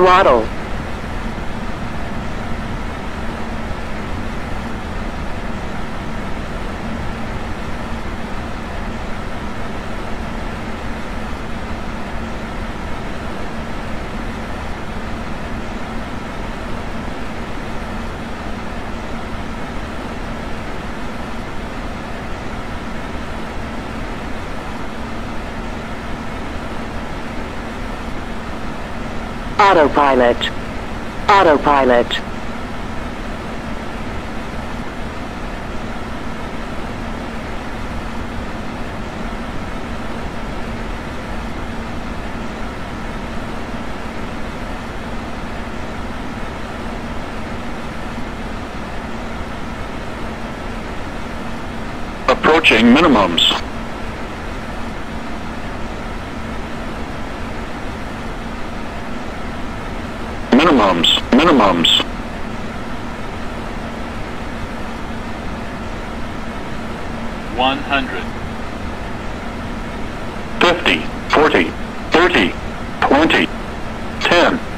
Throttle. Autopilot. Autopilot. Approaching minimums. Minimums, minimums. One hundred. 50, 40, 30, 20, 10,